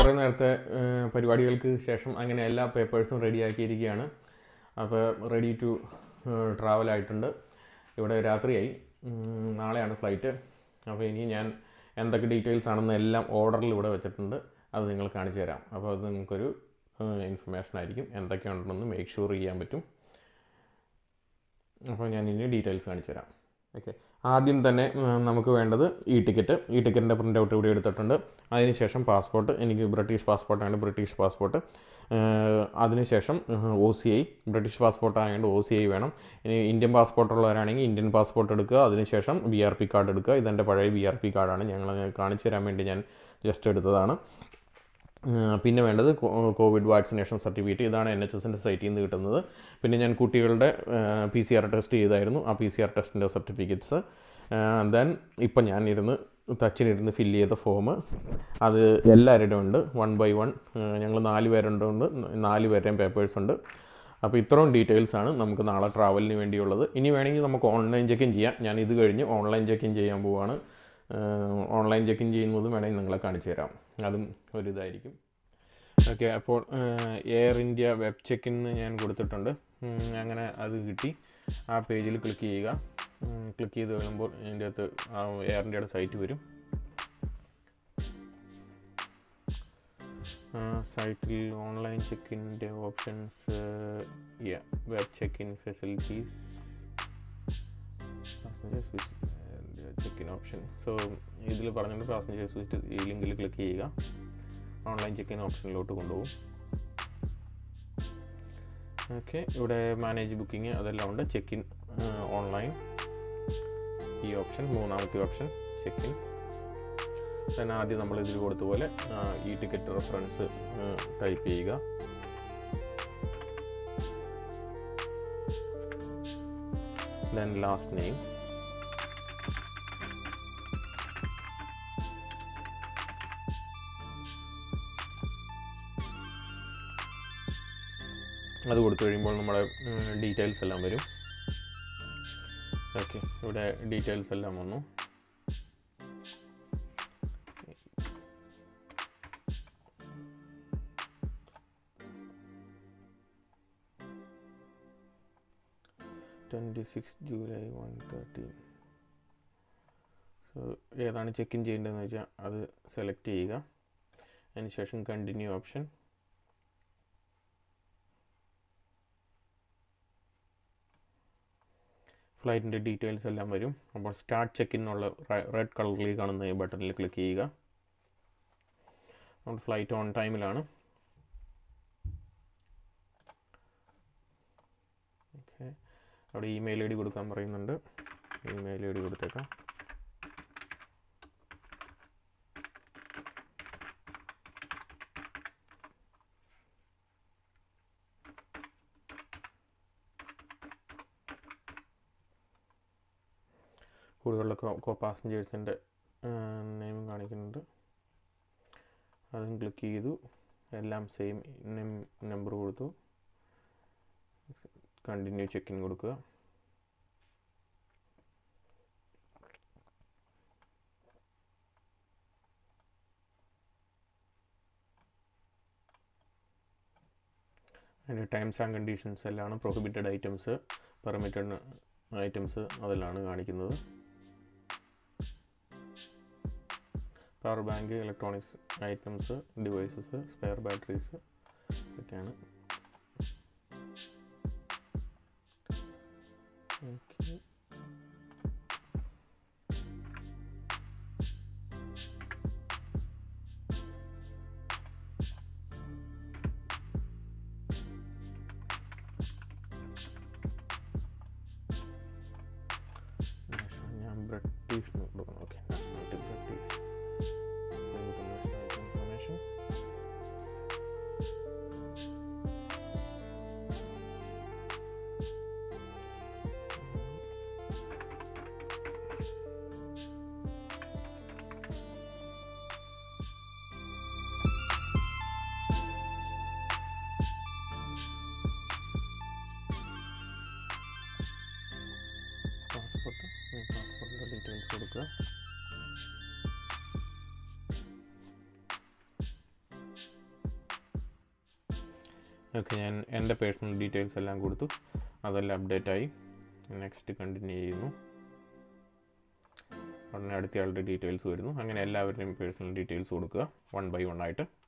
കുറേ നേരത്തെ പരിപാടികൾക്ക് ശേഷം അങ്ങനെ എല്ലാ പേപ്പേഴ്സും റെഡിയാക്കിയിരിക്കുകയാണ് അപ്പോൾ റെഡി ടു ട്രാവൽ ആയിട്ടുണ്ട്. ഇവിടെ രാത്രിയായി. നാളെയാണ് ഫ്ലൈറ്റ് അപ്പോൾ ഇനി ഞാൻ എന്തൊക്കെ ഡീറ്റെയിൽസ് ആണെന്ന് എല്ലാം ഓർഡറിൽ ഇവിടെ വെച്ചിട്ടുണ്ട്. അത് നിങ്ങൾ കാണിച്ചു തരാം. അപ്പോൾ അത് നിങ്ങൾക്കൊരു ഇൻഫർമേഷൻ ആയിരിക്കും. എന്തൊക്കെയുണ്ടെന്ന് മേക്ക് ഷുവർ ചെയ്യാൻ പറ്റും. അപ്പോൾ ഞാൻ ഇനി ഡീറ്റെയിൽസ് കാണിച്ചു തരാം. ഓക്കെ ആദ്യം തന്നെ നമുക്ക് വേണ്ടത് ഈ ടിക്കറ്റ് ഈ ടിക്കറ്റിന്റെ പ്രിന്റ് ഔട്ട് ഇവിടെ എടുത്തിട്ടുണ്ട്. അതിനുശേഷം പാസ്പോർട്ട് എനിക്ക് ബ്രിട്ടീഷ് പാസ്പോർട്ടാണ് ബ്രിട്ടീഷ് പാസ്പോർട്ട് അതിനുശേഷം O C I British passport ആയതുകൊണ്ട് ഒ സി ഐ വേണം. ഇനി ഇന്ത്യൻ പാസ്പോർട്ട് ഉള്ളവരാണെങ്കിൽ ഇന്ത്യൻ പാസ്പോർട്ട് എടുക്കുക. അതിനുശേഷം ബി ആർ പി കാർഡ് എടുക്കുക. ഇതെന്റെ പഴയ ബി ആർ പി കാർഡാണ് ഞങ്ങൾ കാണിച്ചു തരാൻ വേണ്ടി ഞാൻ ജസ്റ്റ് എടുത്തതാണ്. പിന്നെ വേണ്ടത് കോവിഡ് വാക്സിനേഷൻ സർട്ടിഫിക്കറ്റ് ഇതാണ് എൻ എച്ച് എസിന്റെ സൈറ്റിൽ നിന്ന് കിട്ടുന്നത്. പിന്നെ ഞാൻ കുട്ടികളുടെ പി സി ആർ ടെസ്റ്റ് ചെയ്തായിരുന്നു. ആ പി സി ആർ ടെസ്റ്റിന്റെ സർട്ടിഫിക്കറ്റ്സ് ദെൻ ഇപ്പം ഞാൻ ഇരുന്ന് തച്ചിനിരുന്ന് ഫില്ല് ചെയ്ത ഫോം അത് എല്ലാവരുടെയും ഉണ്ട്. വൺ ബൈ വൺ ഞങ്ങൾ നാല് പേരുണ്ട് നാല് പേരുടെയും പേപ്പേഴ്സ് ഉണ്ട്. അപ്പോൾ ഇത്രയും ഡീറ്റെയിൽസ് ആണ് നമുക്ക് നാളെ ട്രാവലിന് വേണ്ടിയുള്ളത്. ഇനി വേണമെങ്കിൽ നമുക്ക് ഓൺലൈൻ ചെക്കിൻ ചെയ്യാം. ഞാൻ ഇത് കഴിഞ്ഞ് ഓൺലൈൻ ചെക്കിൻ ചെയ്യാൻ പോവുകയാണ് ഓൺലൈൻ ചെക്കിൻ ചെയ്യുന്നതും വേണമെങ്കിൽ നിങ്ങളെ കാണിച്ചു തരാം. അതും ഒരിതായിരിക്കും. ഓക്കെ അപ്പോൾ Air India web check in ഞാൻ കൊടുത്തിട്ടുണ്ട്. അങ്ങനെ അത് കിട്ടി. ആ പേജിൽ ക്ലിക്ക് ചെയ്യുക. ക്ലിക്ക് ചെയ്ത് കഴിയുമ്പോൾ ഇതിന്റെ അകത്ത് എയർ ഇന്ത്യയുടെ സൈറ്റ് വരും. സൈറ്റിൽ online ചെക്കിന്റെ options web check in facilities check in option so ഇതിൽ പറഞ്ഞിട്ട് പാസഞ്ചേഴ്സ് വിത്ത് ഈ ലിങ്കിൽ ക്ലിക്ക് ചെയ്യുക. ഓൺലൈൻ ചെക്കിൻ ഓപ്ഷനിലോട്ട് കൊണ്ടുപോകും. ഓക്കെ ഇവിടെ മാനേജ് ബുക്കിംഗ് അതെല്ലാം ഉണ്ട്. ചെക്കിൻ ഓൺലൈൻ ഈ ഓപ്ഷൻ മൂന്നാമത്തെ ഓപ്ഷൻ ചെക്കിൻ then ആദ്യം നമ്മൾ ഇതിൽ കൊടുത്ത പോലെ ഈ ടിക്കറ്റ് റെഫറൻസ് ടൈപ്പ് ചെയ്യുക. Then last name. അത് കൊടുത്തു കഴിയുമ്പോൾ നമ്മുടെ ഡീറ്റെയിൽസ് എല്ലാം വരും. ഓക്കെ ഇവിടെ ഡീറ്റെയിൽസ് എല്ലാം വന്നു. Twenty six July one thirty so ഏതാണ് ചെക്ക് ഇൻ ചെയ്യേണ്ടതെന്ന് വെച്ചാൽ അത് സെലക്ട് ചെയ്യുക. അതിനുശേഷം കണ്ടിന്യൂ ഓപ്ഷൻ ഫ്ലൈറ്റിന്റെ ഡീറ്റെയിൽസ് എല്ലാം വരും. അപ്പോൾ സ്റ്റാർട്ട് ചെക്ക് ഇന്നുള്ള റെഡ് കളറിൽ കാണുന്ന ഈ ബട്ടണിൽ ക്ലിക്ക് ചെയ്യുക. നമ്മൾ ഫ്ലൈറ്റ് ഓൺ ടൈമിലാണ്. ഓക്കെ. അവിടെ ഇമെയിൽ ഐ ഡി കൊടുക്കാൻ പറയുന്നുണ്ട്. ഇമെയിൽ ഐ ഡി കൊടുത്തേക്കാം. കൂടുതലുള്ള കോ പാസഞ്ചേഴ്സിന്റെ നെയിം കാണിക്കുന്നുണ്ട്. അതും ക്ലിക്ക് ചെയ്തു. എല്ലാം സെയിം നെയിം നമ്പർ കൊടുത്തു. കണ്ടിന്യൂ ചെക്കിൻ കൊടുക്കുക. അതിന്റെ ടൈംസ് ആൻഡ് കണ്ടീഷൻസ് എല്ലാം പ്രൊഹിബിറ്റഡ് ഐറ്റംസ് പെർമിറ്റഡ് ഐറ്റംസ് അതെല്ലാം കാണിക്കുന്നത്. Power bank electronics items devices spare batteries ഇതൊക്കെയാണ്. ഓക്കെ. ഓക്കെ ഞാൻ എന്റെ പേഴ്സണൽ ഡീറ്റെയിൽസ് എല്ലാം കൊടുത്തു. അതെല്ലാം അപ്ഡേറ്റ് ആയി നെക്സ്റ്റ് കണ്ടിന്യൂ ചെയ്യുന്നു. ഉടനെ അടുത്ത ആളുടെ ഡീറ്റെയിൽസ് വരുന്നു. അങ്ങനെ എല്ലാവരുടെയും പേഴ്സണൽ ഡീറ്റെയിൽസ് കൊടുക്കുക. വൺ ബൈ വൺ ആയിട്ട്.